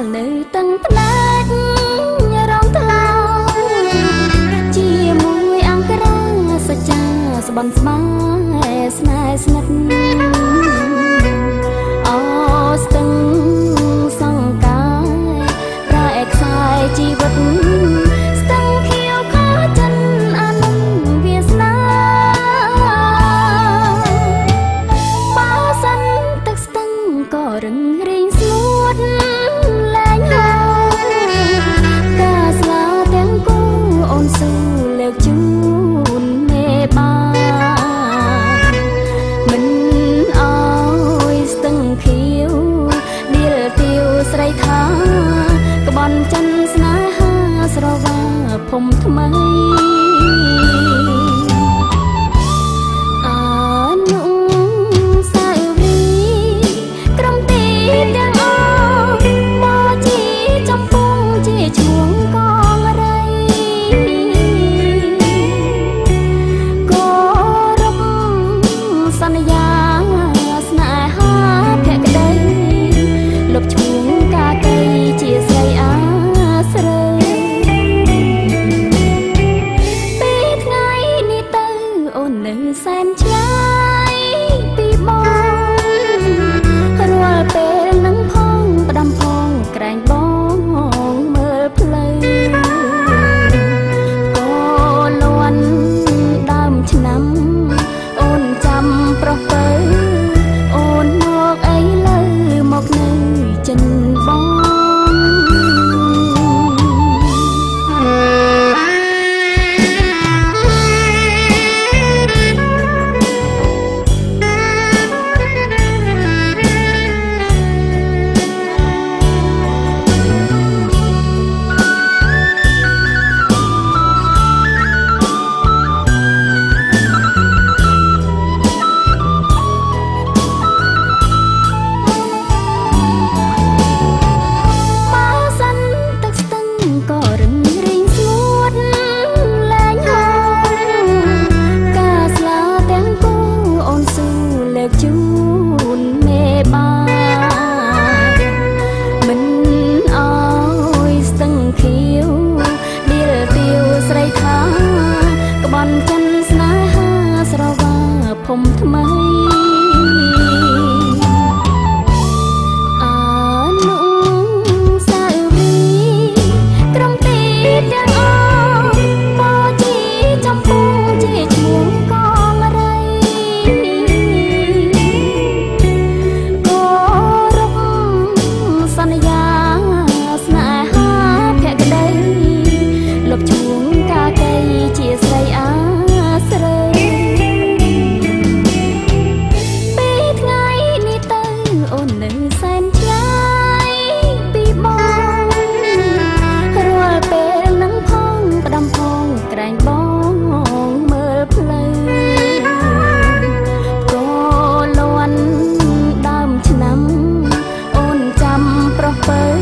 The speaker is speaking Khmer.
ល់នៅទិនផ្នែករងថ្លោជាមួយអង្គរាសច្ចាស្បន់ស្មាស្នេហ៍ស្និទ្ធ ភូមិថ្មី នៅសែនឆ្ងាយពីបងរាល់ពេលនឹងផងផ្ដំផងក្រែងបងមើលផ្លូវក៏លន់ដើមឆ្នាំ អូនចាំប្រុសពើ